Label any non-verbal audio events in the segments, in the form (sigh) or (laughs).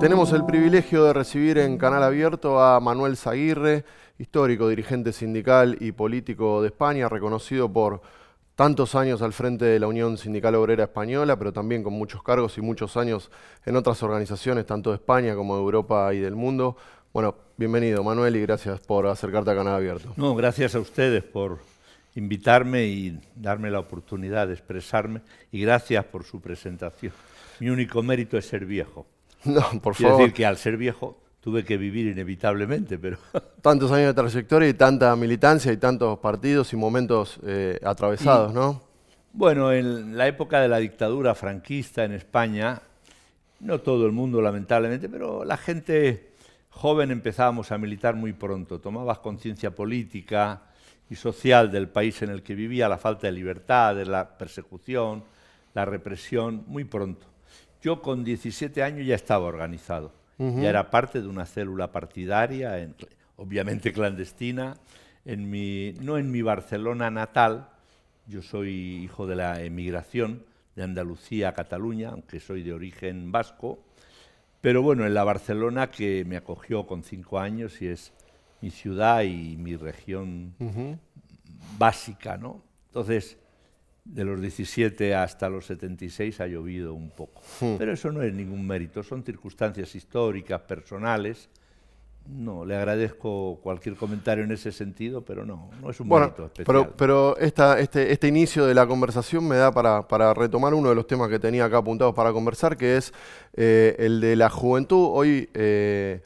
Tenemos el privilegio de recibir en Canal Abierto a Manuel Zaguirre, histórico dirigente sindical y político de España, reconocido por tantos años al frente de la Unión Sindical Obrera Española, pero también con muchos cargos y muchos años en otras organizaciones, tanto de España como de Europa y del mundo. Bueno, bienvenido Manuel y gracias por acercarte a Canal Abierto. No, gracias a ustedes por invitarme y darme la oportunidad de expresarme y gracias por su presentación. Mi único mérito es ser viejo. (laughs) No, por Quiero favor. decir que al ser viejo tuve que vivir inevitablemente, pero (laughs) Tantos años de trayectoria y tanta militancia y tantos partidos y momentos eh, atravesados, ¿no? bueno, en la época de la dictadura franquista en España, no todo el mundo lamentablemente, pero la gente joven empezábamos a militar muy pronto, tomabas conciencia política y social del país en el que vivía, la falta de libertad, de la persecución, la represión, muy pronto. Yo con 17 años ya estaba organizado, ya era parte de una célula partidaria, en- obviamente clandestina, en mi, no en mi Barcelona natal, yo soy hijo de la emigración de Andalucía a Cataluña, aunque soy de origen vasco, pero bueno, en la Barcelona que me acogió con cinco años y es mi ciudad y mi región básica, ¿no? Entonces, de los 17 hasta los 76 ha llovido un poco. Pero eso no es ningún mérito, son circunstancias históricas, personales. No, le agradezco cualquier comentario en ese sentido, pero no, no es un Bueno, mérito especial. pero, pero esta, este, este inicio de la conversación me da para, para retomar uno de los temas que tenía acá apuntados para conversar, que es eh, el de la juventud. Hoy eh,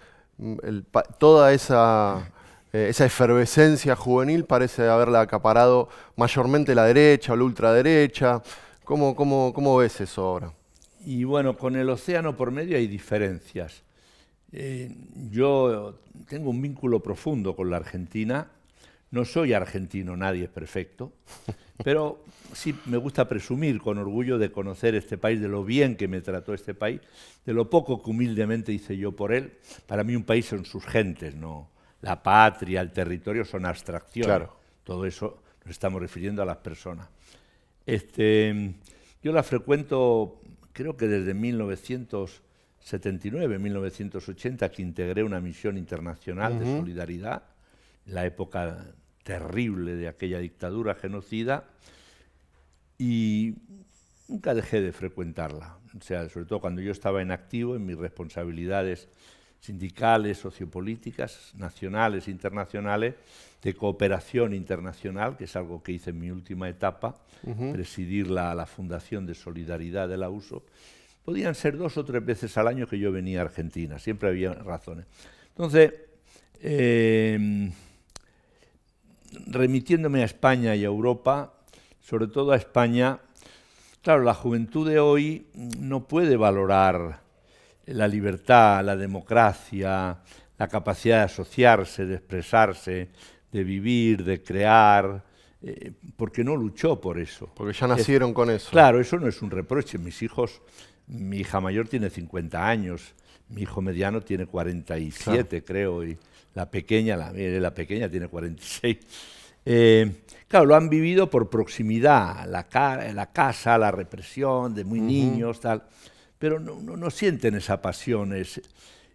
el toda esa, eh, esa efervescencia juvenil parece haberla acaparado mayormente la derecha o la ultraderecha. ¿Cómo, cómo, cómo ves eso ahora? Y bueno, con el océano por medio hay diferencias. Eh, yo tengo un vínculo profundo con la Argentina. No soy argentino, nadie es perfecto, (laughs) pero sí me gusta presumir con orgullo de conocer este país, de lo bien que me trató este país, de lo poco que humildemente hice yo por él. Para mí un país son sus gentes, no la patria, el territorio son abstracciones. Claro. Todo eso nos estamos refiriendo a las personas. Este, yo la frecuento, creo que desde 1979, 1980, que integré una misión internacional de solidaridad, la época terrible de aquella dictadura genocida, y nunca dejé de frecuentarla. O sea, sobre todo cuando yo estaba en activo en mis responsabilidades sindicales, sociopolíticas, nacionales, internacionales, de cooperación internacional, que es algo que hice en mi última etapa, presidir la, la Fundación de Solidaridad de la USO. Podían ser dos o tres veces al año que yo venía a Argentina, siempre había razones. Entonces, eh, remitiéndome a España y a Europa, sobre todo a España, claro, la juventud de hoy no puede valorar la libertad, la democracia, la capacidad de asociarse, de expresarse, de vivir, de crear, eh, porque no luchó por eso. Porque ya nacieron con eso. Claro, eso no es un reproche. Mis hijos, mi hija mayor tiene 50 años, mi hijo mediano tiene 47, creo, y la pequeña, la, mire, la pequeña tiene 46. Eh, claro, lo han vivido por proximidad, la, ca- la casa, la represión de muy niños, tal, pero no, no- no sienten esa pasión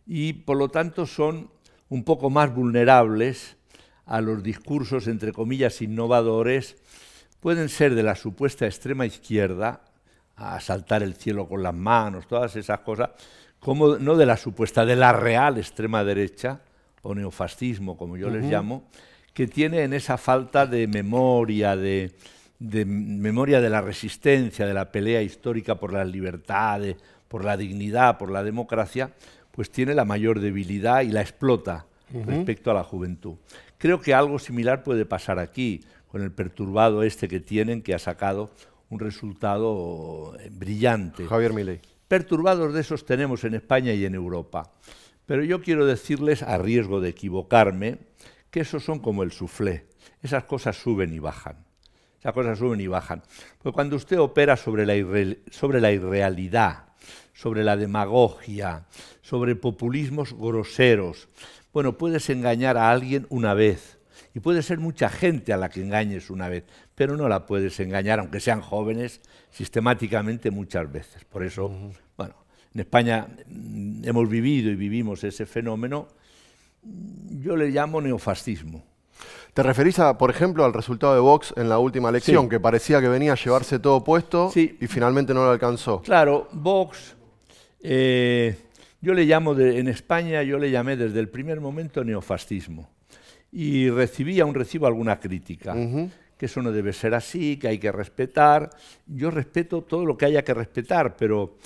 y por lo tanto son un poco más vulnerables a los discursos, entre comillas, innovadores, pueden ser de la supuesta extrema izquierda, a asaltar el cielo con las manos, todas esas cosas, como no de la supuesta, de la real extrema derecha, o neofascismo, como yo les llamo, que tiene en esa falta de memoria, de, de memoria de la resistencia, de la pelea histórica por las libertades, por la dignidad, por la democracia, pues tiene la mayor debilidad y la explota respecto a la juventud. Creo que algo similar puede pasar aquí, con el perturbado este que tienen, que ha sacado un resultado eh, brillante. Javier Milei. Perturbados de esos tenemos en España y en Europa. Pero yo quiero decirles, a riesgo de equivocarme, que esos son como el suflé. Esas cosas suben y bajan. Esas cosas suben y bajan. Porque cuando usted opera sobre la, irre- sobre la irrealidad, sobre la demagogia, sobre populismos groseros, bueno, puedes engañar a alguien una vez. Y puede ser mucha gente a la que engañes una vez, pero no la puedes engañar, aunque sean jóvenes, sistemáticamente muchas veces. Por eso, bueno, en España mm, hemos vivido y vivimos ese fenómeno, yo le llamo neofascismo. ¿Te referís, a, por ejemplo, al resultado de Vox en la última elección, que parecía que venía a llevarse todo puesto y finalmente no lo alcanzó? Claro, Vox, eh, yo le llamo, en España yo le llamé desde el primer momento neofascismo y recibí, aún recibo alguna crítica. que eso no debe ser así, que hay que respetar. Yo respeto todo lo que haya que respetar, pero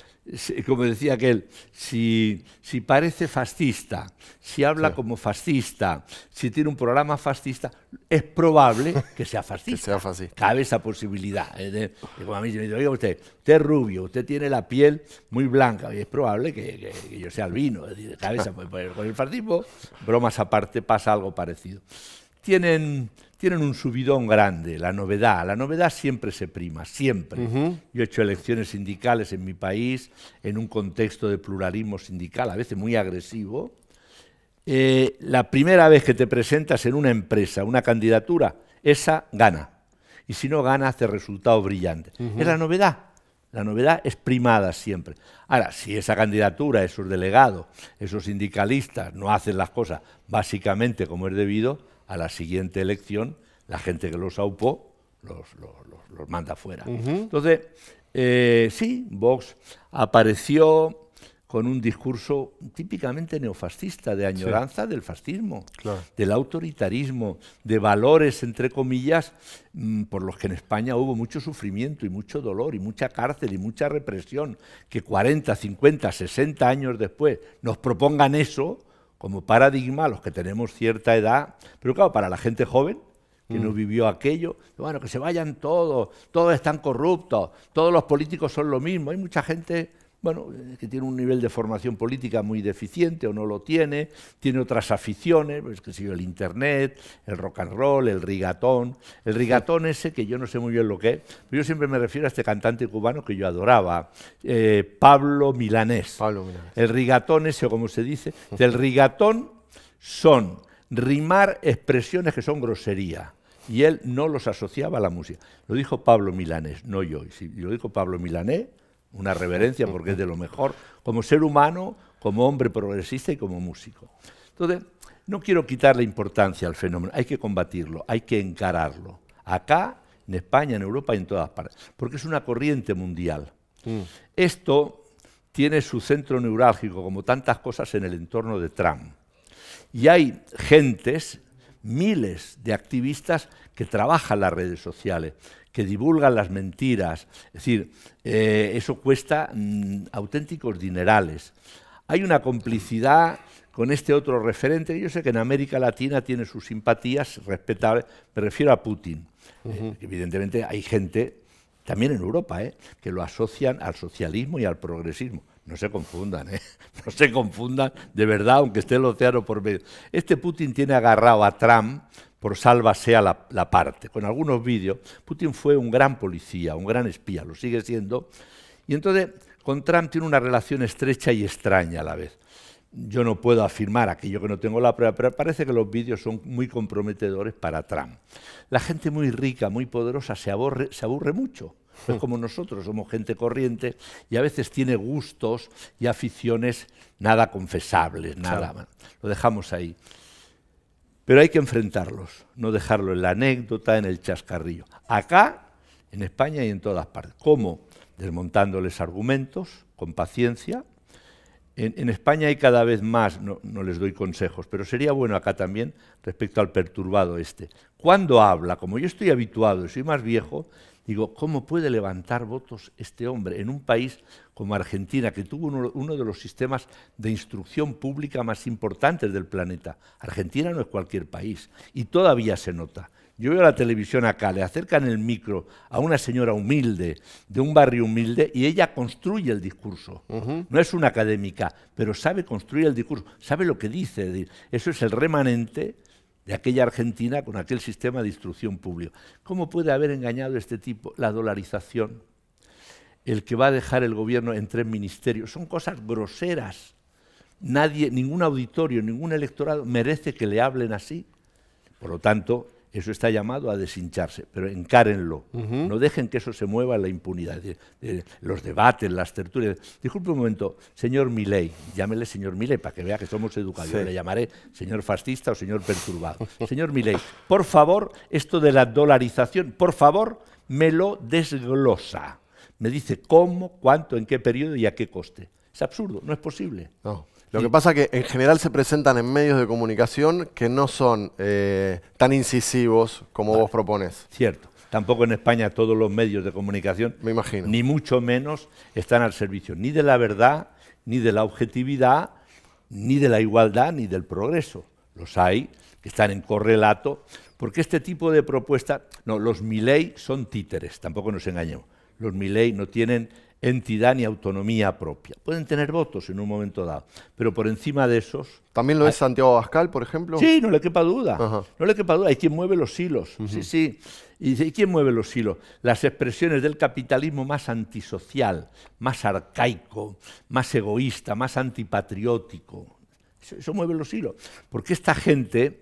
como decía aquel, si, si parece fascista, si habla como fascista, si tiene un programa fascista, es probable que sea (laughs) fascista. Cabe esa posibilidad. ¿eh? como a mí me dice, usted, usted es rubio, usted tiene la piel muy blanca, y es probable que, yo sea albino. cabe esa, (laughs) con el fascismo, bromas aparte, pasa algo parecido. Tienen tienen un subidón grande, la novedad. La novedad siempre se prima, siempre. Yo he hecho elecciones sindicales en mi país en un contexto de pluralismo sindical, a veces muy agresivo. Eh, la primera vez que te presentas en una empresa, una candidatura, esa gana. Y si no gana, hace resultado brillante. Es la novedad. La novedad es primada siempre. Ahora, si esa candidatura, esos delegados, esos sindicalistas no hacen las cosas básicamente como es debido, a la siguiente elección, la gente que los aupó los, los, manda fuera. Entonces, eh, sí, Vox apareció con un discurso típicamente neofascista, de añoranza del fascismo, del autoritarismo, de valores, entre comillas, mm, por los que en España hubo mucho sufrimiento y mucho dolor y mucha cárcel y mucha represión, que 40, 50, 60 años después nos propongan eso, como paradigma a los que tenemos cierta edad, pero claro, para la gente joven, que no mm. vivió aquello, bueno, que se vayan todos, todos están corruptos, todos los políticos son lo mismo. Hay mucha gente bueno, eh, que tiene un nivel de formación política muy deficiente o no lo tiene, tiene otras aficiones, pues que sigue el internet, el rock and roll, el rigatón, el rigatón ese que yo no sé muy bien lo que es, pero yo siempre me refiero a este cantante cubano que yo adoraba, eh, Pablo Milanés. Pablo Milanés. El rigatón ese, o como se dice, el rigatón son rimar expresiones que son grosería y él no los asociaba a la música. Lo dijo Pablo Milanés, no yo. Y si lo dijo Pablo Milanés, una reverencia porque es de lo mejor, como ser humano, como hombre progresista y como músico. Entonces, no quiero quitarle importancia al fenómeno, hay que combatirlo, hay que encararlo. Acá, en España, en Europa y en todas partes, porque es una corriente mundial. Mm. Esto tiene su centro neurálgico, como tantas cosas, en el entorno de Trump. Y hay gentes, miles de activistas que trabajan las redes sociales, que divulgan las mentiras. Es decir, eh, eso cuesta mm, auténticos dinerales. Hay una complicidad con este otro referente. Yo sé que en América Latina tiene sus simpatías respetables, me refiero a Putin. Eh, evidentemente hay gente, también en Europa, eh, que lo asocian al socialismo y al progresismo. No se confundan, (laughs) no se confundan de verdad, aunque esté el océano por medio. Este Putin tiene agarrado a Trump por salva sea la, parte. Con algunos vídeos, Putin fue un gran policía, un gran espía, lo sigue siendo. Y entonces con Trump tiene una relación estrecha y extraña a la vez. Yo no puedo afirmar aquello que no tengo la prueba, pero parece que los vídeos son muy comprometedores para Trump. La gente muy rica, muy poderosa, se, se aburre mucho. Es como nosotros, somos gente corriente y a veces tiene gustos y aficiones nada confesables, nada. Lo dejamos ahí. Pero hay que enfrentarlos, no dejarlo en la anécdota, en el chascarrillo. Acá, en España y en todas partes. ¿Cómo? Desmontándoles argumentos, con paciencia. En, España hay cada vez más, no, no, les doy consejos, pero sería bueno acá también respecto al perturbado este. Cuando habla, como yo estoy habituado y soy más viejo, Digo, ¿cómo puede levantar votos este hombre en un país como Argentina, que tuvo uno, de los sistemas de instrucción pública más importantes del planeta? Argentina no es cualquier país y todavía se nota. Yo veo la televisión acá, le acercan el micro a una señora humilde, de un barrio humilde, y ella construye el discurso. No es una académica, pero sabe construir el discurso, sabe lo que dice. Eso es el remanente de aquella Argentina con aquel sistema de instrucción pública. ¿Cómo puede haber engañado este tipo la dolarización? El que va a dejar el gobierno en tres ministerios. Son cosas groseras. Nadie, ningún auditorio, ningún electorado merece que le hablen así. Por lo tanto, eso está llamado a deshincharse, pero encárenlo. No dejen que eso se mueva en la impunidad. los debates, las tertulias. Disculpe un momento, señor Milei, llámele señor Milei para que vea que somos educados. le llamaré señor fascista o señor perturbado. (laughs) señor Milei, por favor, esto de la dolarización, por favor, me lo desglosa. Me dice cómo, cuánto, en qué periodo y a qué coste. Es absurdo, no es posible. No. Lo que pasa es que en general se presentan en medios de comunicación que no son eh, tan incisivos como vos propones. Cierto. Tampoco en España todos los medios de comunicación, Me imagino. ni mucho menos, están al servicio ni de la verdad, ni de la objetividad, ni de la igualdad, ni del progreso. Los hay que están en correlato, porque este tipo de propuestas, no, los Milei son títeres, tampoco nos engañemos. Los Milei no tienen entidad ni autonomía propia. Pueden tener votos en un momento dado, pero por encima de esos... ¿También lo es Santiago Abascal, por ejemplo? Sí, no le quepa duda. No le quepa duda. Hay quien mueve los hilos. Sí, sí. Y dice, ¿y quién mueve los hilos? Las expresiones del capitalismo más antisocial, más arcaico, más egoísta, más antipatriótico. eso mueve los hilos. Porque esta gente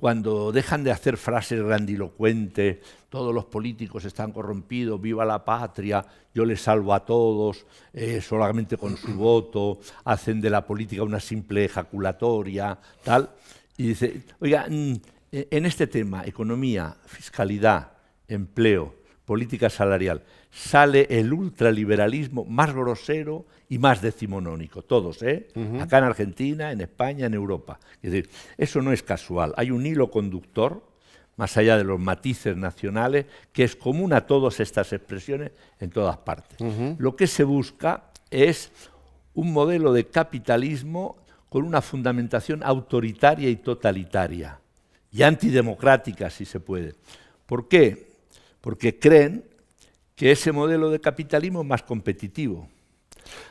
cuando dejan de hacer frases grandilocuentes, todos los políticos están corrompidos, viva la patria, yo les salvo a todos, eh, solamente con su (clears throat) voto, hacen de la política una simple ejaculatoria, tal. Y dice, oiga, mm, en este tema, economía, fiscalidad, empleo, política salarial, sale el ultraliberalismo más grosero y más decimonónico, todos, ¿eh? Acá en Argentina, en España, en Europa. Es decir, eso no es casual, hay un hilo conductor, más allá de los matices nacionales, que es común a todas estas expresiones en todas partes. Lo que se busca es un modelo de capitalismo con una fundamentación autoritaria y totalitaria, y antidemocrática, si se puede. ¿Por qué? Porque creen que ese modelo de capitalismo es más competitivo.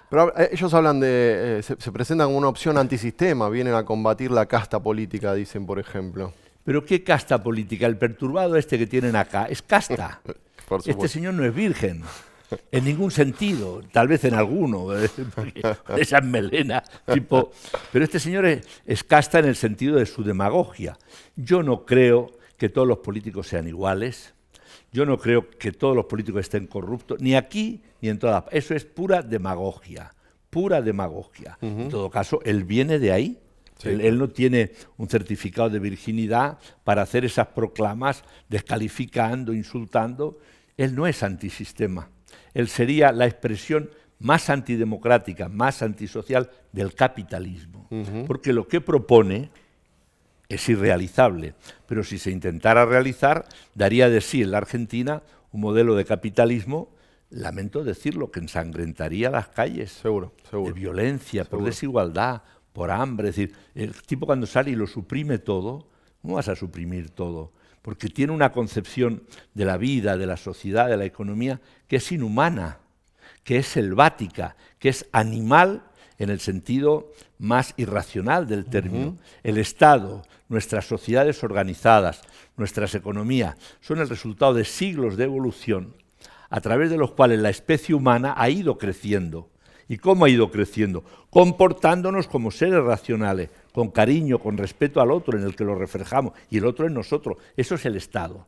Pero eh, ellos hablan de, eh, se, presentan como una opción antisistema, vienen a combatir la casta política, dicen, por ejemplo. ¿Pero qué casta política? El perturbado este que tienen acá es casta. (laughs) este señor no es virgen. En ningún sentido, tal vez en alguno, (laughs) ¿eh? esa melena, tipo. Pero este señor es casta en el sentido de su demagogia. Yo no creo que todos los políticos sean iguales. Yo no creo que todos los políticos estén corruptos, ni aquí ni en todas. Eso es pura demagogia, pura demagogia. En todo caso, él viene de ahí. Él, no tiene un certificado de virginidad para hacer esas proclamas descalificando, insultando. Él no es antisistema. Él sería la expresión más antidemocrática, más antisocial del capitalismo. Porque lo que propone es irrealizable, pero si se intentara realizar, daría de sí en la Argentina un modelo de capitalismo, lamento decirlo, que ensangrentaría las calles. Seguro, seguro. De violencia, por desigualdad, por hambre. Es decir, el tipo cuando sale y lo suprime todo, ¿cómo vas a suprimir todo? Porque tiene una concepción de la vida, de la sociedad, de la economía, que es inhumana, que es selvática, que es animal en el sentido más irracional del término. El Estado, nuestras sociedades organizadas, nuestras economías, son el resultado de siglos de evolución a través de los cuales la especie humana ha ido creciendo. ¿Y cómo ha ido creciendo? Comportándonos como seres racionales, con cariño, con respeto al otro en el que lo reflejamos, y el otro en nosotros. Eso es el Estado.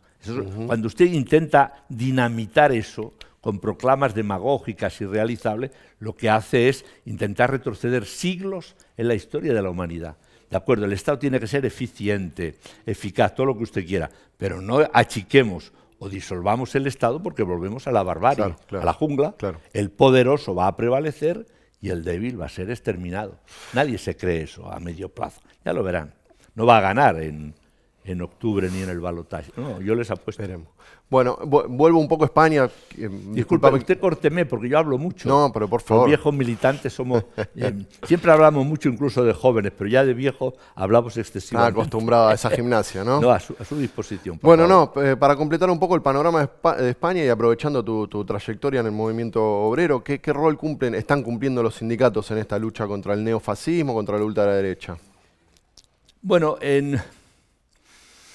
Cuando usted intenta dinamitar eso, con proclamas demagógicas y realizables, lo que hace es intentar retroceder siglos en la historia de la humanidad. De acuerdo, el Estado tiene que ser eficiente, eficaz, todo lo que usted quiera, pero no achiquemos o disolvamos el Estado porque volvemos a la barbarie, a la jungla. El poderoso va a prevalecer y el débil va a ser exterminado. Nadie se cree eso a medio plazo. Ya lo verán. No va a ganar en, en octubre ni en el balotaje. No, yo les apuesto. Bueno, vuelvo un poco a España. Eh, Disculpa, usted córteme porque yo hablo mucho. No, pero por favor. Los viejos militantes somos. Eh, siempre hablamos mucho incluso de jóvenes, pero ya de viejos hablamos excesivamente. Ah, acostumbrado a esa (laughs) gimnasia, ¿no? No, a su, disposición. Bueno, no, eh, para completar un poco el panorama de España y aprovechando tu, trayectoria en el movimiento obrero, ¿qué, ¿qué, rol cumplen, están cumpliendo los sindicatos en esta lucha contra el neofascismo, contra la ultraderecha? Bueno, en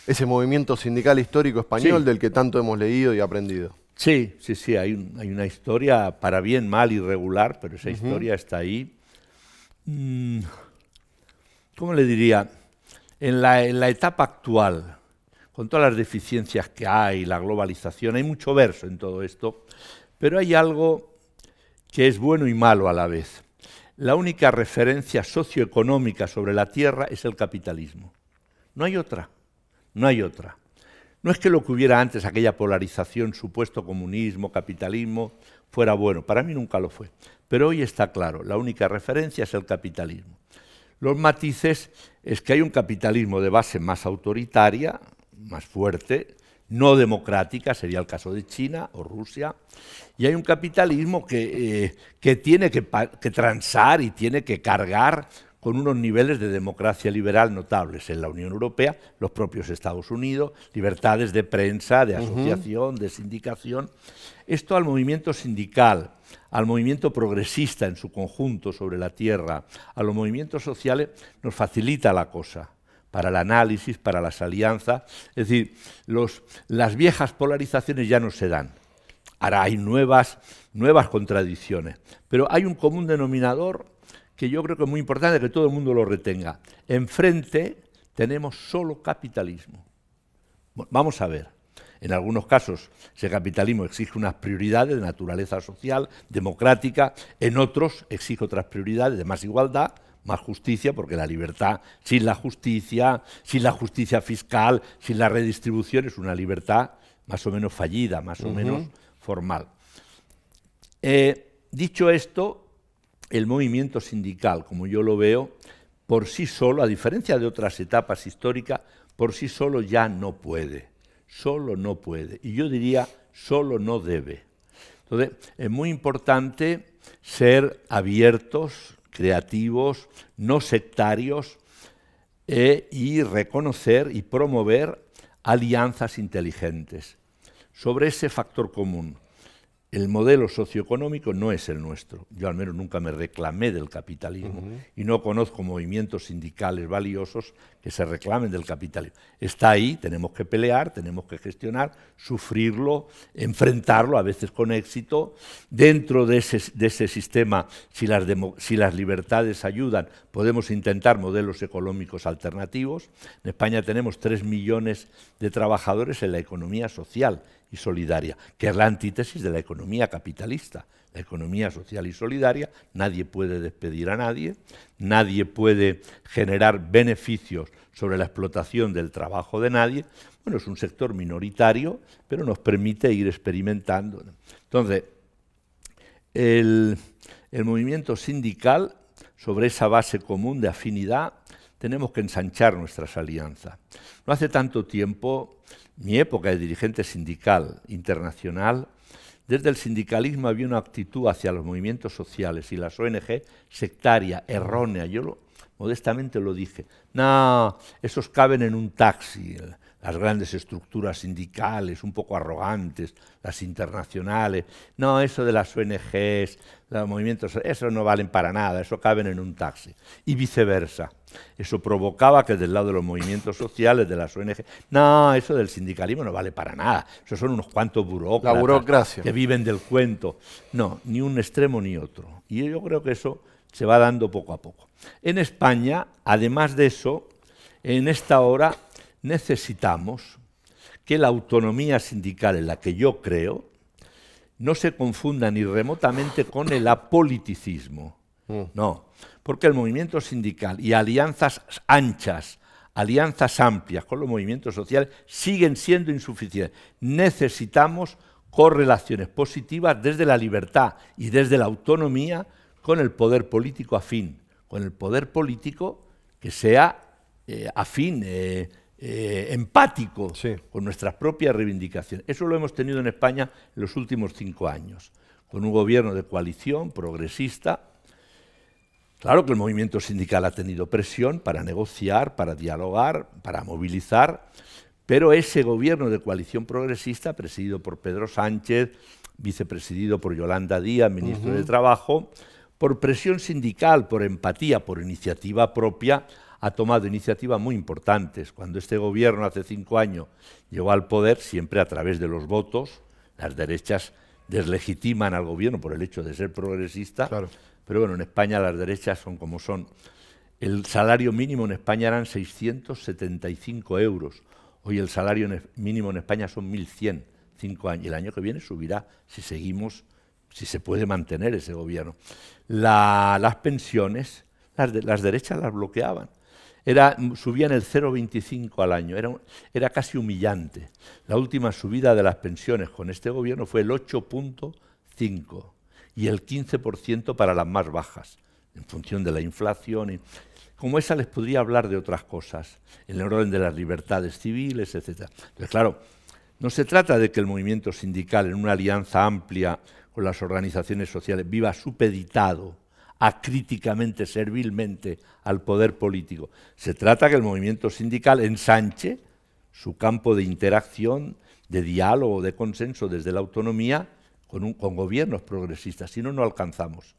ese movimiento sindical histórico español del que tanto hemos leído y aprendido. Sí, sí, sí, hay, hay una historia para bien, mal, irregular, pero esa historia está ahí. Mm, ¿Cómo le diría? En la, en la etapa actual, con todas las deficiencias que hay, la globalización, hay mucho verso en todo esto, pero hay algo que es bueno y malo a la vez. La única referencia socioeconómica sobre la Tierra es el capitalismo. No hay otra, no hay otra. No es que lo que hubiera antes, aquella polarización, supuesto comunismo, capitalismo, fuera bueno. Para mí nunca lo fue. Pero hoy está claro, la única referencia es el capitalismo. Los matices es que hay un capitalismo de base más autoritaria, más fuerte, no democrática, sería el caso de China o Rusia, y hay un capitalismo que, eh, tiene que, que transar y tiene que cargar con unos niveles de democracia liberal notables en la Unión Europea, los propios Estados Unidos, libertades de prensa, de asociación, de sindicación. Esto al movimiento sindical, al movimiento progresista en su conjunto sobre la tierra, a los movimientos sociales, nos facilita la cosa para el análisis, para las alianzas. Es decir, las viejas polarizaciones ya no se dan. Ahora hay nuevas, nuevas contradicciones. Pero hay un común denominador que yo creo que es muy importante que todo el mundo lo retenga. Enfrente tenemos solo capitalismo. vamos a ver. En algunos casos ese capitalismo exige unas prioridades de naturaleza social, democrática, en otros exige otras prioridades de más igualdad, más justicia, porque la libertad sin la justicia, sin la justicia fiscal, sin la redistribución es una libertad más o menos fallida, más o menos formal. Eh, dicho esto, el movimiento sindical, como yo lo veo, por sí solo, a diferencia de otras etapas históricas, por sí solo ya no puede, solo no puede, y yo diría solo no debe. Entonces, es muy importante ser abiertos, creativos, no sectarios, eh, y reconocer y promover alianzas inteligentes sobre ese factor común, el modelo socioeconómico no es el nuestro. Yo al menos nunca me reclamé del capitalismo y no conozco movimientos sindicales valiosos que se reclamen del capitalismo. Está ahí, tenemos que pelear, tenemos que gestionar, sufrirlo, enfrentarlo, a veces con éxito. Dentro de ese, sistema, si las, si las libertades ayudan, podemos intentar modelos económicos alternativos. En España tenemos tres millones de trabajadores en la economía social y solidaria, que es la antítesis de la economía capitalista. La economía social y solidaria, nadie puede despedir a nadie, nadie puede generar beneficios sobre la explotación del trabajo de nadie. Bueno, es un sector minoritario, pero nos permite ir experimentando. Entonces, el, el movimiento sindical, sobre esa base común de afinidad, tenemos que ensanchar nuestras alianzas. No hace tanto tiempo mi época de dirigente sindical internacional, desde el sindicalismo había una actitud hacia los movimientos sociales y las ONG sectaria, errónea. Yo modestamente lo dije. No, esos caben en un taxi, las grandes estructuras sindicales, un poco arrogantes, las internacionales. No, eso de las ONGs, los movimientos, eso no valen para nada, eso caben en un taxi. Y viceversa. Eso provocaba que del lado de los movimientos sociales, de las ONG, no, eso del sindicalismo no vale para nada. Eso son unos cuantos burócratas que viven del cuento. No, ni un extremo ni otro. Y yo creo que eso se va dando poco a poco. En España, además de eso, en esta hora necesitamos que la autonomía sindical en la que yo creo no se confunda ni remotamente con el apoliticismo. Mm. No, porque el movimiento sindical y alianzas anchas, alianzas amplias con los movimientos sociales siguen siendo insuficientes. Necesitamos correlaciones positivas desde la libertad y desde la autonomía con el poder político afín, con el poder político que sea eh, afín, eh, eh, empático con nuestras propias reivindicaciones. Eso lo hemos tenido en España en los últimos cinco años, con un gobierno de coalición progresista. Claro que el movimiento sindical ha tenido presión para negociar, para dialogar, para movilizar, pero ese gobierno de coalición progresista, presidido por Pedro Sánchez, vicepresidido por Yolanda Díaz, ministro de Trabajo, por presión sindical, por empatía, por iniciativa propia, ha tomado iniciativas muy importantes. Cuando este gobierno hace cinco años llegó al poder, siempre a través de los votos, las derechas deslegitiman al gobierno por el hecho de ser progresista, pero bueno, en España las derechas son como son. El salario mínimo en España eran 675 euros. Hoy el salario mínimo en España son 1.100, cinco años. Y el año que viene subirá si seguimos, si se puede mantener ese gobierno. las pensiones, las, las derechas las bloqueaban. Era, subían el 0,25 al año, era, era casi humillante. La última subida de las pensiones con este gobierno fue el 8.5 y el 15% para las más bajas, en función de la inflación. Y, como esa les podría hablar de otras cosas, en el orden de las libertades civiles, etc. Entonces, claro, no se trata de que el movimiento sindical, en una alianza amplia con las organizaciones sociales, viva supeditado acríticamente, servilmente al poder político. Se trata que el movimiento sindical ensanche su campo de interacción, de diálogo, de consenso desde la autonomía con, con gobiernos progresistas, si no, no alcanzamos.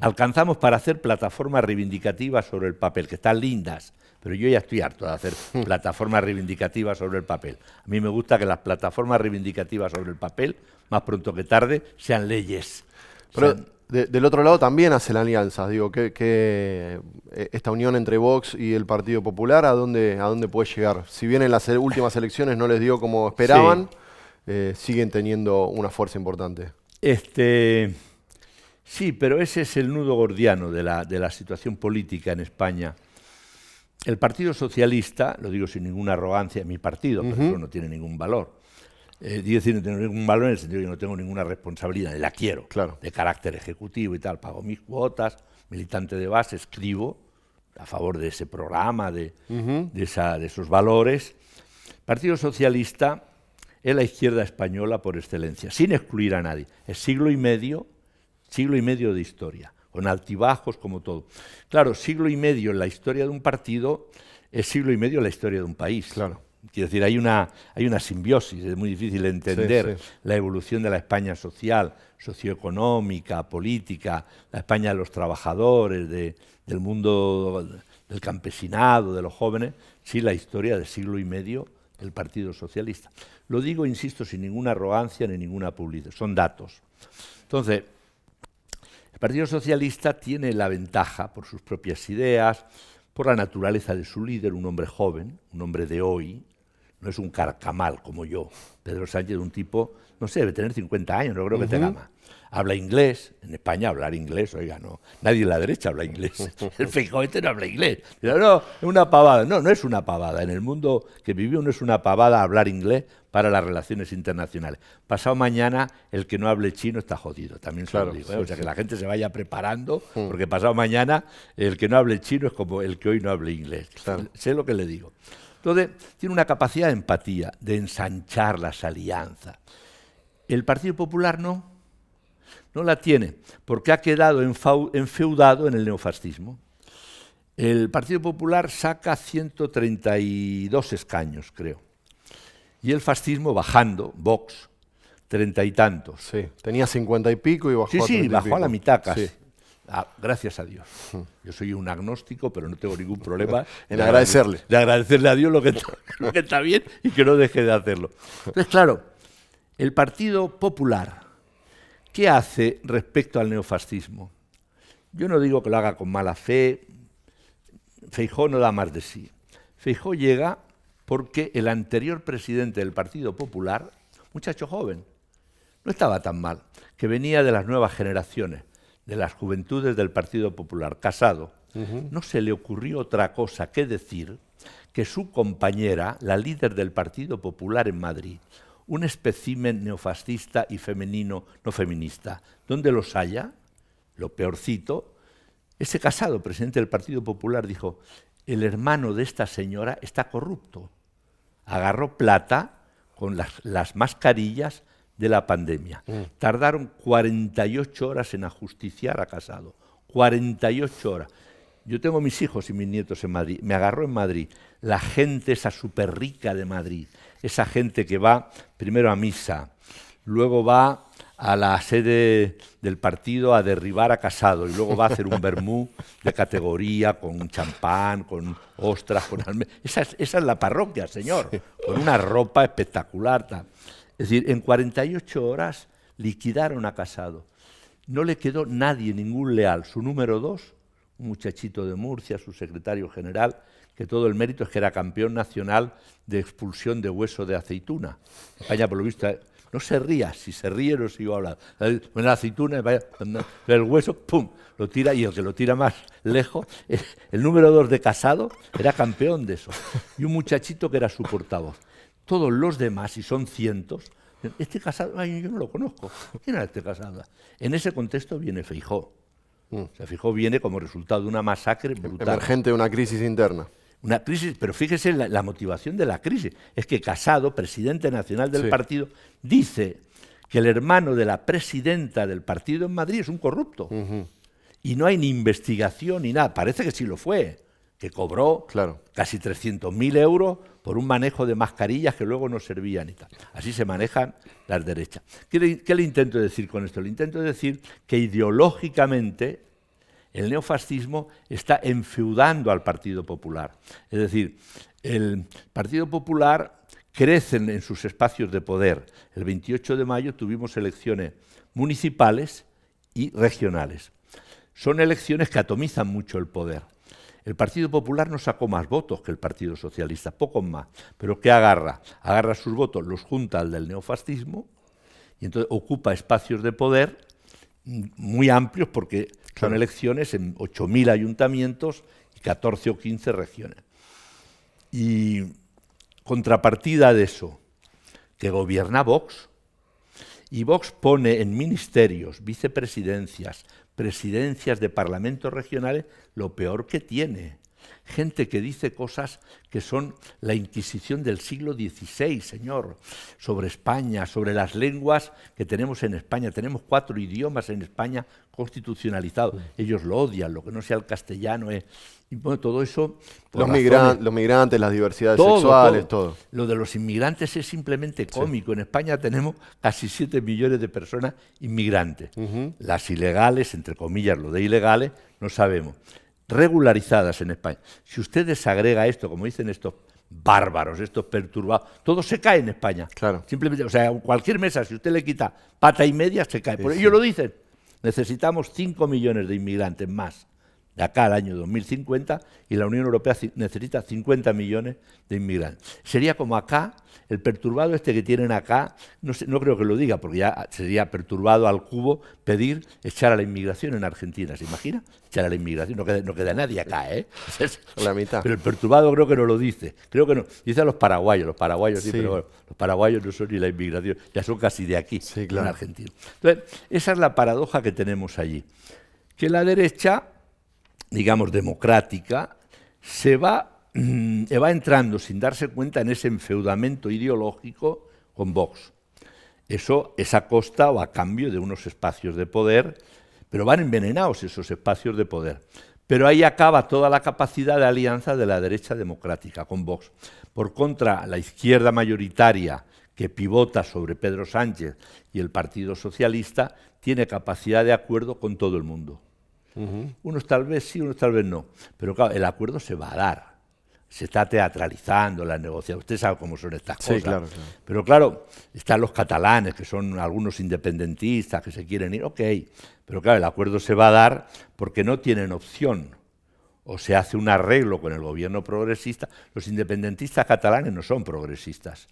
Alcanzamos para hacer plataformas reivindicativas sobre el papel, que están lindas, pero yo ya estoy harto de hacer plataformas reivindicativas sobre el papel. A mí me gusta que las plataformas reivindicativas sobre el papel, más pronto que tarde, sean leyes. Pero del otro lado también hacen alianzas, digo, que, eh, esta unión entre Vox y el Partido Popular, ¿a dónde, a dónde puede llegar? Si bien en las últimas elecciones no les dio como esperaban, eh, siguen teniendo una fuerza importante. Este, sí, pero ese es el nudo gordiano de la, de la situación política en España. El Partido Socialista, lo digo sin ninguna arrogancia, mi partido, pero eso no tiene ningún valor. Eh, digo decir, no tengo ningún valor en el sentido de que no tengo ninguna responsabilidad, la quiero, claro. de carácter ejecutivo y tal. Pago mis cuotas, militante de base, escribo a favor de ese programa, de, de, esa, de esos valores. Partido Socialista es la izquierda española por excelencia, sin excluir a nadie. Es siglo y medio, siglo y medio de historia con altibajos como todo. Claro, siglo y medio en la historia de un partido es siglo y medio en la historia de un país. Claro. Quiero decir, hay una, hay una simbiosis, es muy difícil entender la evolución de la España social, socioeconómica, política, la España de los trabajadores, del mundo del campesinado, de los jóvenes, sin la historia del siglo y medio del Partido Socialista. Lo digo, insisto, sin ninguna arrogancia ni ninguna publicidad, son datos. Entonces, el Partido Socialista tiene la ventaja, por sus propias ideas, por la naturaleza de su líder, un hombre joven, un hombre de hoy, no es un carcamal como yo. Pedro Sánchez un tipo, no sé, debe tener 50 años, no creo que tenga más. Habla inglés, en España hablar inglés, oiga, no, nadie en la derecha habla inglés. (laughs) (laughs) El feijoete no habla inglés. Pero no, es una pavada. No, no es una pavada. En el mundo que vivimos no es una pavada hablar inglés para las relaciones internacionales. Pasado mañana, el que no hable chino está jodido, también se lo digo. ¿eh? o sea, que la gente se vaya preparando, hmm. porque pasado mañana, el que no hable chino es como el que hoy no hable inglés. Sé lo que le digo. Entonces, tiene una capacidad de empatía, de ensanchar las alianzas. El Partido Popular no, no la tiene, porque ha quedado enfeudado en el neofascismo. El Partido Popular saca 132 escaños, creo y el fascismo bajando, Vox, treinta y tantos. Sí, tenía cincuenta y pico y bajó sí, a Sí, bajó a la mitad casi. Ah, gracias a Dios. Yo soy un agnóstico, pero no tengo ningún problema (laughs) en agradecerle. De agradecerle a Dios lo que, (laughs) lo que está bien y que no deje de hacerlo. Entonces, claro, el Partido Popular, ¿qué hace respecto al neofascismo? Yo no digo que lo haga con mala fe, Feijó no da más de sí. Feijó llega porque el anterior presidente del Partido Popular, muchacho joven, no estaba tan mal, que venía de las nuevas generaciones, de las juventudes del Partido Popular, casado, no se le ocurrió otra cosa que decir que su compañera, la líder del Partido Popular en Madrid, un espécimen neofascista y femenino, no feminista, donde los haya, lo peorcito, ese casado presidente del Partido Popular dijo, el hermano de esta señora está corrupto. Agarró plata con las, mascarillas de la pandemia. Mm. Tardaron 48 horas en ajusticiar a Casado. 48 horas. Yo tengo mis hijos y mis nietos en Madrid. Me agarró en Madrid la gente esa súper rica de Madrid. Esa gente que va primero a misa, luego va a la sede del partido a derribar a Casado y luego va a hacer un vermú de categoría con champán, con ostras, con almendras. Esa, es, la parroquia, señor, con una ropa espectacular. Es decir, en 48 horas liquidaron a Casado. No le quedó nadie, ningún leal. Su número dos, un muchachito de Murcia, su secretario general, que todo el mérito es que era campeón nacional de expulsión de hueso de aceituna. España, por lo visto, no se ría, si se ríe no se iba a hablar. La aceituna, el hueso, ¡pum!, lo tira y el que lo tira más lejos, el número dos de casado era campeón de eso. Y un muchachito que era su portavoz. Todos los demás, y son cientos, este casado, ay, yo no lo conozco. ¿Quién era este casado? En ese contexto viene Feijó. Mm. O sea, Feijó viene como resultado de una masacre brutal. Emergente de una crisis interna. Una crisis, pero fíjese la, la, motivación de la crisis. Es que Casado, presidente nacional del partido, dice que el hermano de la presidenta del partido en Madrid es un corrupto. Y no hay ni investigación ni nada. Parece que sí lo fue, que cobró claro. casi 300.000 euros por un manejo de mascarillas que luego no servían y tal. Así se manejan las derechas. ¿Qué le, qué le intento decir con esto? Le intento decir que ideológicamente el neofascismo está enfeudando al Partido Popular. Es decir, el Partido Popular crece en sus espacios de poder. El 28 de mayo tuvimos elecciones municipales y regionales. Son elecciones que atomizan mucho el poder. El Partido Popular no sacó más votos que el Partido Socialista, pocos más. Pero ¿qué agarra? Agarra sus votos, los junta al del neofascismo y entonces ocupa espacios de poder muy amplios porque son elecciones en 8.000 ayuntamientos y 14 o 15 regiones. Y contrapartida de eso, que gobierna Vox, y Vox pone en ministerios, vicepresidencias, presidencias de parlamentos regionales lo peor que tiene gente que dice cosas que son la Inquisición del siglo XVI, señor, sobre España, sobre las lenguas que tenemos en España. Tenemos cuatro idiomas en España constitucionalizados. Ellos lo odian, lo que no sea el castellano es... Y bueno, todo eso... Los, los, migrantes, las diversidades sexuales, todo. Lo de los inmigrantes es simplemente cómico. En España tenemos casi 7 millones de personas inmigrantes. Las ilegales, entre comillas, lo de ilegales, no sabemos regularizadas en España. Si usted desagrega esto, como dicen estos bárbaros, estos perturbados, todo se cae en España. Claro. Simplemente, o sea, cualquier mesa, si usted le quita pata y media, se cae. Por ello lo dicen. Necesitamos 5 millones de inmigrantes más de acá al año 2050 y la Unión Europea necesita 50 millones de inmigrantes. Sería como acá, el perturbado este que tienen acá, no, no creo que lo diga, porque ya sería perturbado al cubo pedir echar a la inmigración en Argentina. ¿Se imagina? Echar a la inmigración. No queda, no queda nadie acá, ¿eh? (laughs) la mitad. Pero el perturbado creo que no lo dice. Creo que no. Dice a los paraguayos. Los paraguayos sí, pero los paraguayos no son ni la inmigración, ya son casi de aquí, en Argentina. Entonces, esa es la paradoja que tenemos allí. Que la derecha digamos, democrática, se va, mm, va entrando sin darse cuenta en ese enfeudamiento ideológico con Vox. Eso es a costa o a cambio de unos espacios de poder, pero van envenenados esos espacios de poder. Pero ahí acaba toda la capacidad de alianza de la derecha democrática con Vox. Por contra, la izquierda mayoritaria que pivota sobre Pedro Sánchez y el Partido Socialista tiene capacidad de acuerdo con todo el mundo. Unos tal vez sí, unos tal vez no. Pero claro, el acuerdo se va a dar. Se está teatralizando la negociación. Usted sabe cómo son estas cosas. Claro, Pero claro, están los catalanes, que son algunos independentistas, que se quieren ir. Ok. Pero claro, el acuerdo se va a dar porque no tienen opción. O se hace un arreglo con el gobierno progresista. Los independentistas catalanes no son progresistas.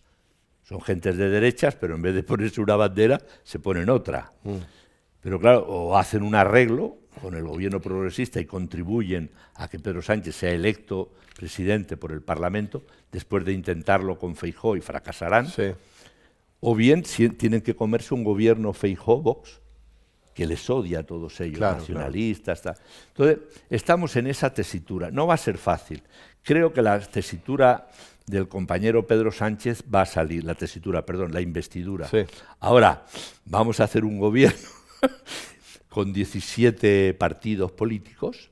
Son gentes de derechas, pero en vez de ponerse una bandera, se ponen otra. Mm. Pero claro, o hacen un arreglo con el gobierno progresista y contribuyen a que Pedro Sánchez sea electo presidente por el Parlamento, después de intentarlo con Feijó y fracasarán, o bien tienen que comerse un gobierno Feijó-Vox, que les odia a todos ellos, nacionalistas. Entonces, estamos en esa tesitura. No va a ser fácil. Creo que la tesitura del compañero Pedro Sánchez va a salir, la tesitura, perdón, la investidura. Ahora, vamos a hacer un gobierno con 17 partidos políticos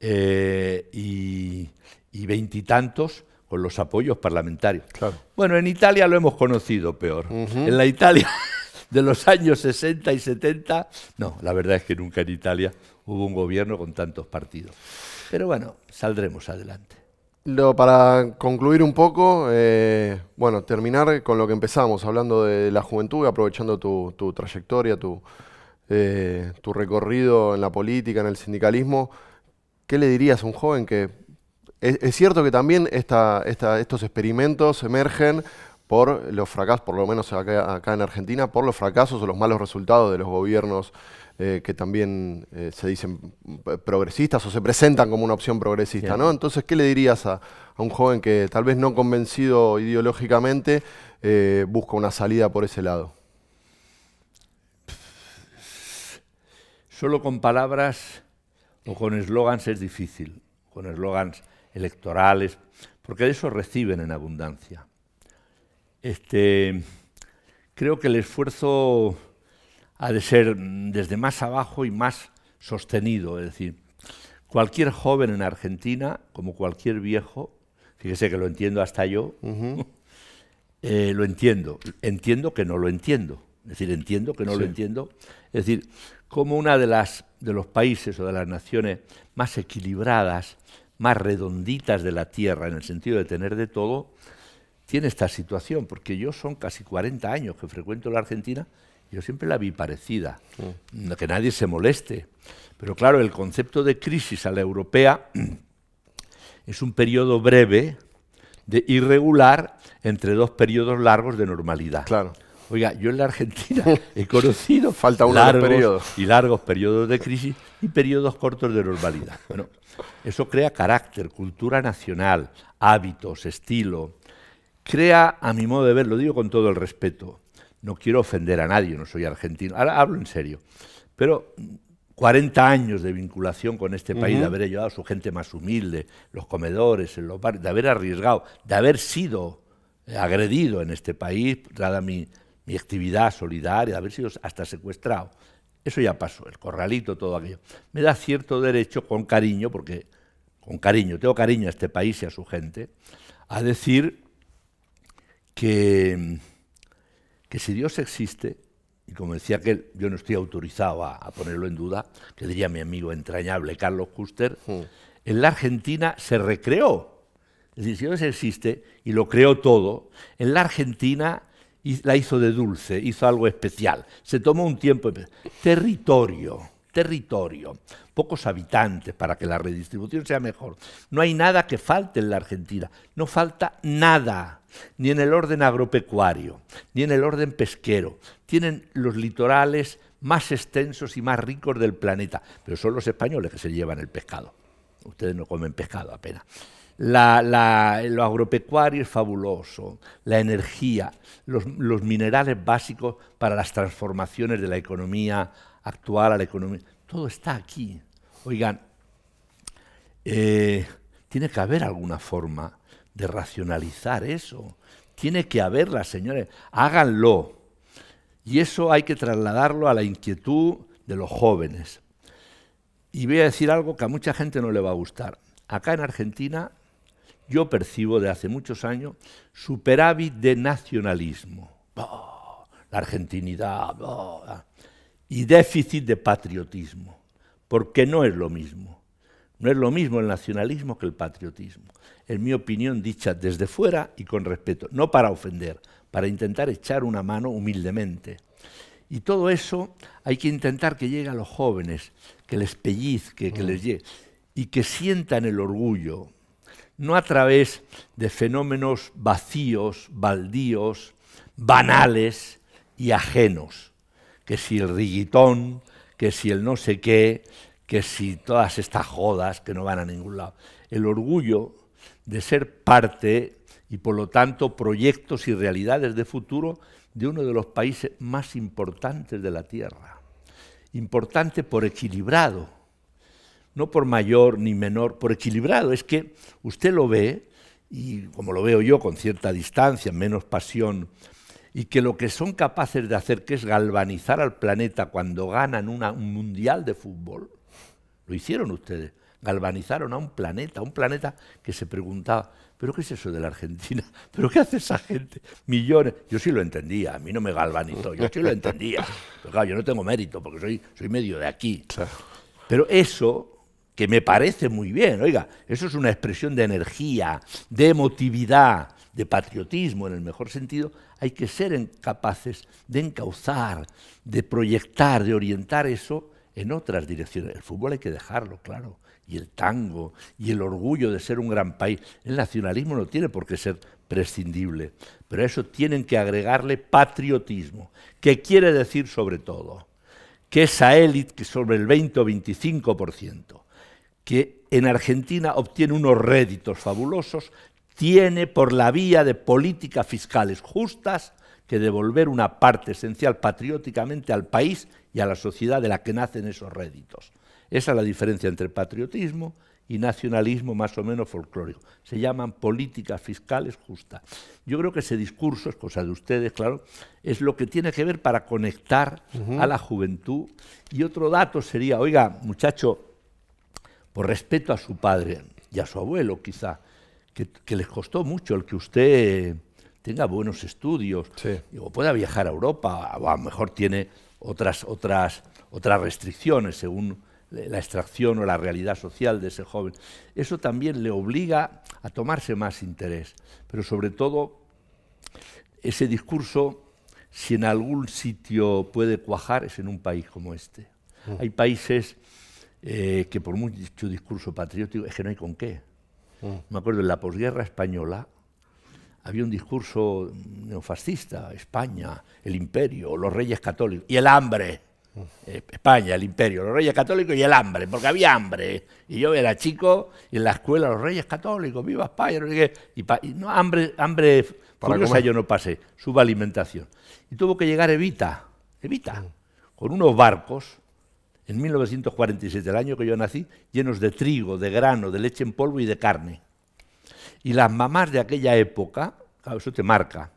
eh, y veintitantos con los apoyos parlamentarios. Bueno, en Italia lo hemos conocido peor. En la Italia de los años 60 y 70, no, la verdad es que nunca en Italia hubo un gobierno con tantos partidos. Pero bueno, saldremos adelante. Lo, para concluir un poco, eh, bueno, terminar con lo que empezamos, hablando de la juventud, aprovechando tu, tu trayectoria, tu, tu recorrido en la política, en el sindicalismo, ¿qué le dirías a un joven que... Es, cierto que también estos experimentos emergen por los fracasos, por lo menos acá, en Argentina, por los fracasos o los malos resultados de los gobiernos eh, que también eh, se dicen progresistas o se presentan como una opción progresista, ¿no? Entonces, ¿qué le dirías a, un joven que tal vez no convencido ideológicamente eh, busca una salida por ese lado? Solo con palabras o con eslogans es difícil, con eslogans electorales, porque de eso reciben en abundancia. Este, creo que el esfuerzo ha de ser desde más abajo y más sostenido. Es decir, cualquier joven en Argentina, como cualquier viejo, fíjese que lo entiendo hasta yo, (laughs) eh, lo entiendo. Entiendo que no lo entiendo. Es decir, entiendo que no lo entiendo. Es decir, como una de las de los países o de las naciones más equilibradas, más redonditas de la tierra, en el sentido de tener de todo, tiene esta situación, porque yo son casi 40 años que frecuento la Argentina, y yo siempre la vi parecida, mm. que nadie se moleste. Pero claro, el concepto de crisis a la europea (clears throat) es un periodo breve, de irregular, entre dos periodos largos de normalidad. Claro. Oiga, yo en la Argentina (laughs) he conocido Falta largos periodos. y largos periodos de crisis y periodos cortos de normalidad. Bueno, eso crea carácter, cultura nacional, hábitos, estilo, crea, a mi modo de ver, lo digo con todo el respeto, no quiero ofender a nadie, no soy argentino, ahora hablo en serio, pero 40 años de vinculación con este país, de haber ayudado a su gente más humilde, los comedores, en los barrios, de haber arriesgado, de haber sido agredido en este país, dada mi, mi actividad solidaria, de haber sido hasta secuestrado. Eso ya pasó, el corralito, todo aquello. Me da cierto derecho, con cariño, porque con cariño, tengo cariño a este país y a su gente, a decir que, que si Dios existe, y como decía que yo no estoy autorizado a, ponerlo en duda, que diría mi amigo entrañable Carlos Custer, hmm. en la Argentina se recreó. Es decir, si Dios existe y lo creó todo, en la Argentina la hizo de dulce, hizo algo especial. Se tomó un tiempo. Territorio, territorio, pocos habitantes para que la redistribución sea mejor. No hay nada que falte en la Argentina, no falta nada ni en el orden agropecuario, ni en el orden pesquero. Tienen los litorales más extensos y más ricos del planeta, pero son los españoles que se llevan el pescado. Ustedes no comen pescado apenas. Lo agropecuario es fabuloso, la energía, los, minerales básicos para las transformaciones de la economía actual a la economía, todo está aquí. Oigan, eh, tiene que haber alguna forma de racionalizar eso. Tiene que haberla, señores. Háganlo. Y eso hay que trasladarlo a la inquietud de los jóvenes. Y voy a decir algo que a mucha gente no le va a gustar. Acá en Argentina yo percibo de hace muchos años superávit de nacionalismo. la argentinidad. y déficit de patriotismo. Porque no es lo mismo. No es lo mismo el nacionalismo que el patriotismo en mi opinión, dicha desde fuera y con respeto, no para ofender, para intentar echar una mano humildemente. Y todo eso hay que intentar que llegue a los jóvenes, que les pellizque, que les llegue, y que sientan el orgullo, no a través de fenómenos vacíos, baldíos, banales y ajenos, que si el riguitón, que si el no sé qué, que si todas estas jodas que no van a ningún lado. El orgullo de ser parte y por lo tanto proyectos y realidades de futuro de uno de los países más importantes de la Tierra. Importante por equilibrado, no por mayor ni menor, por equilibrado. Es que usted lo ve, y como lo veo yo con cierta distancia, menos pasión, y que lo que son capaces de hacer, que es galvanizar al planeta cuando ganan un mundial de fútbol, lo hicieron ustedes galvanizaron a un planeta, un planeta que se preguntaba, ¿pero qué es eso de la Argentina? (laughs) ¿Pero qué hace esa gente? Millones. Yo sí lo entendía, a mí no me galvanizó, yo sí lo entendía. Pero claro, yo no tengo mérito porque soy, soy medio de aquí. Pero eso, que me parece muy bien, oiga, eso es una expresión de energía, de emotividad, de patriotismo en el mejor sentido, hay que ser capaces de encauzar, de proyectar, de orientar eso en otras direcciones. El fútbol hay que dejarlo, claro. Y el tango y el orgullo de ser un gran país. El nacionalismo no tiene por qué ser prescindible, pero a eso tienen que agregarle patriotismo, que quiere decir sobre todo que esa élite que sobre el 20 o 25%, que en Argentina obtiene unos réditos fabulosos, tiene por la vía de políticas fiscales justas que devolver una parte esencial patrióticamente al país y a la sociedad de la que nacen esos réditos. Esa es la diferencia entre patriotismo y nacionalismo más o menos folclórico. Se llaman políticas fiscales justas. Yo creo que ese discurso, es cosa de ustedes, claro, es lo que tiene que ver para conectar a la juventud. Y otro dato sería, oiga, muchacho, por respeto a su padre y a su abuelo quizá, que, les costó mucho el que usted tenga buenos estudios, o pueda viajar a Europa, o a lo mejor tiene otras, otras, otras restricciones según la extracción o la realidad social de ese joven. Eso también le obliga a tomarse más interés, pero sobre todo ese discurso, si en algún sitio puede cuajar, es en un país como este. Mm. Hay países eh, que por mucho discurso patriótico es que no hay con qué. Mm. Me acuerdo en la posguerra española había un discurso neofascista, España, el imperio, los reyes católicos y el hambre. Eh, España, el imperio, los reyes católicos y el hambre, porque había hambre. Y yo era chico y en la escuela los reyes católicos, viva España, no sé Y, no, hambre, hambre furiosa yo no pasé, subalimentación. Y tuvo que llegar Evita, Evita, mm. con unos barcos, en 1947, el año que yo nací, llenos de trigo, de grano, de leche en polvo y de carne. Y las mamás de aquella época, claro, eso te marca,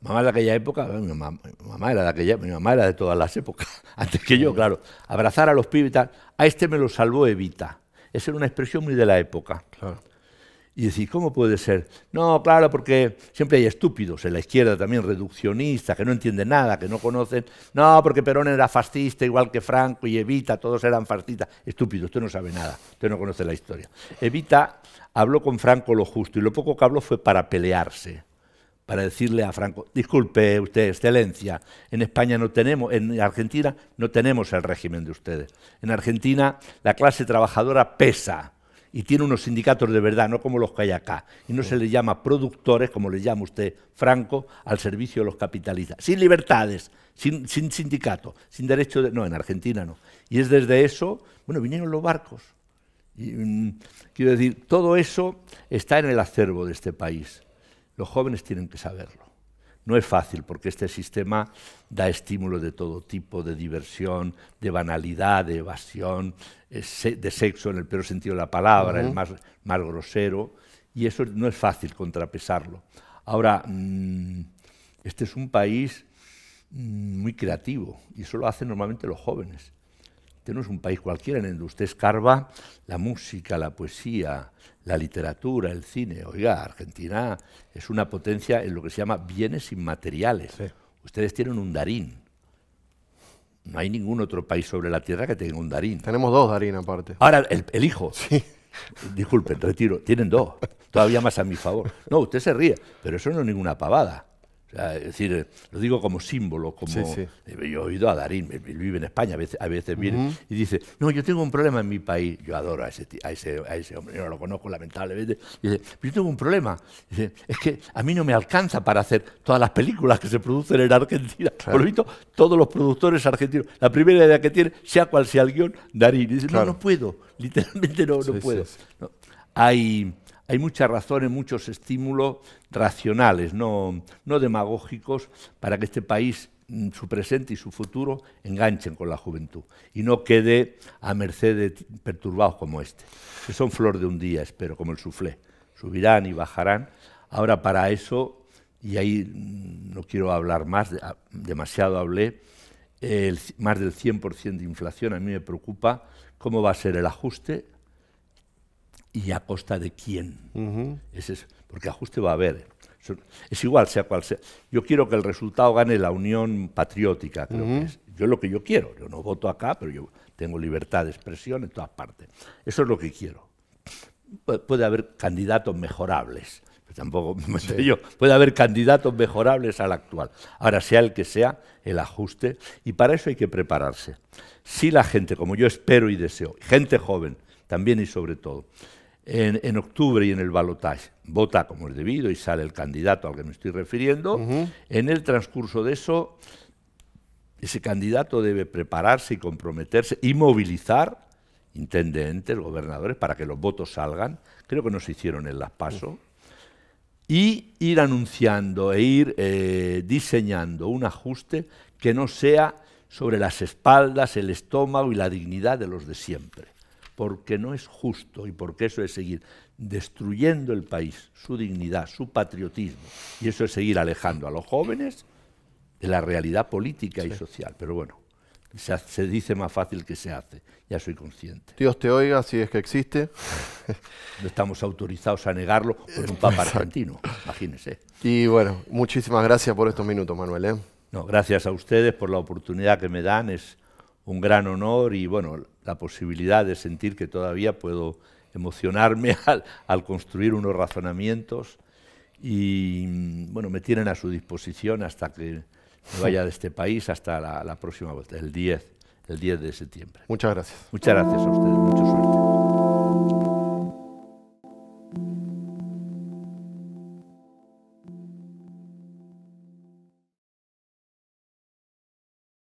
mamá de aquella época, mi mamá, era de aquella, mi mamá era de todas las épocas, (laughs) antes que yo, claro, abrazar a los pibes y tal, a este me lo salvó Evita. Esa era una expresión muy de la época. Y decir, ¿cómo puede ser? No, claro, porque siempre hay estúpidos en la izquierda también, reduccionistas, que no entienden nada, que no conocen. No, porque Perón era fascista, igual que Franco y Evita, todos eran fascistas. Estúpido, usted no sabe nada, usted no conoce la historia. Evita habló con Franco lo justo y lo poco que habló fue para pelearse para decirle a Franco, disculpe usted, excelencia, en España no tenemos, en Argentina no tenemos el régimen de ustedes. En Argentina la clase trabajadora pesa y tiene unos sindicatos de verdad, no como los que hay acá. Y no se les llama productores, como le llama usted Franco, al servicio de los capitalistas. Sin libertades, sin, sindicato, sin derecho de... No, en Argentina no. Y es desde eso, bueno, vinieron los barcos. Mm, quiero decir, todo eso está en el acervo de este país. Los jóvenes tienen que saberlo. No es fácil porque este sistema da estímulos de todo tipo, de diversión, de banalidad, de evasión, eh, de sexo en el peor sentido de la palabra, el más, más, grosero, y eso no es fácil contrapesarlo. Ahora, mm, este es un país mm, muy creativo y eso lo hacen normalmente los jóvenes. Este no es un país cualquiera en el que usted escarba la música, la poesía, la literatura, el cine. Oiga, Argentina es una potencia en lo que se llama bienes inmateriales. Ustedes tienen un Darín. No hay ningún otro país sobre la Tierra que tenga un Darín. Tenemos dos Darín aparte. Ahora, el, el hijo. (laughs) Sí. Disculpen, retiro. Tienen dos. Todavía más a mi favor. No, usted se ríe, pero eso no es ninguna pavada es decir, lo digo como símbolo, como eh, yo he oído a Darín, él vive en España, a veces, a veces viene y dice, no, yo tengo un problema en mi país, yo adoro a ese, a ese, a ese hombre, yo no lo conozco lamentablemente, y dice, yo tengo un problema, dice, es que a mí no me alcanza para hacer todas las películas que se producen en Argentina, por lo visto, todos los productores argentinos, la primera idea que tienen, sea cual sea el guion, Darín, y dice, no, no puedo, literalmente no, no puedo. Hay hay muchas razones, muchos estímulos racionales, no, demagógicos, para que este país, mm, su presente y su futuro, enganchen con la juventud y no quede a merced de perturbados como este, que son flor de un día, espero, como el suflé. Subirán y bajarán. Ahora para eso, y ahí mm, no quiero hablar más, demasiado hablé, más del 100% de inflación, a mí me preocupa cómo va a ser el ajuste y a costa de quién. es, porque ajuste va a haber. Es igual, sea cual sea. Yo quiero que el resultado gane la unión patriótica, creo que es. Yo lo que yo quiero. Yo no voto acá, pero yo tengo libertad de expresión en todas partes. Eso es lo que quiero. puede haber candidatos mejorables. tampoco me yo. Puede haber candidatos mejorables al actual. Ahora, sea el que sea, el ajuste. Y para eso hay que prepararse. Si la gente, como yo espero y deseo, gente joven, también y sobre todo. En, octubre y en el balotaje vota como es debido y sale el candidato al que me estoy refiriendo. En el transcurso de eso, ese candidato debe prepararse y comprometerse y movilizar intendentes, gobernadores, para que los votos salgan. Creo que no se hicieron en las PASO. Y ir anunciando e ir eh, diseñando un ajuste que no sea sobre las espaldas, el estómago y la dignidad de los de siempre. Porque no es justo y porque eso es seguir destruyendo el país, su dignidad, su patriotismo. Y eso es seguir alejando a los jóvenes de la realidad política y social. Pero bueno, se, dice más fácil que se hace, ya soy consciente. Dios te oiga si es que existe. No estamos autorizados a negarlo por un papa argentino, imagínese. Y bueno, muchísimas gracias por estos minutos, Manuel. ¿eh? No, gracias a ustedes por la oportunidad que me dan, es un gran honor y bueno, la posibilidad de sentir que todavía puedo emocionarme (laughs) al construir unos razonamientos y bueno, me tienen a su disposición hasta que me vaya de este país hasta la, próxima vuelta, el 10, el 10 de septiembre. Muchas gracias. Muchas gracias a ustedes, mucha suerte.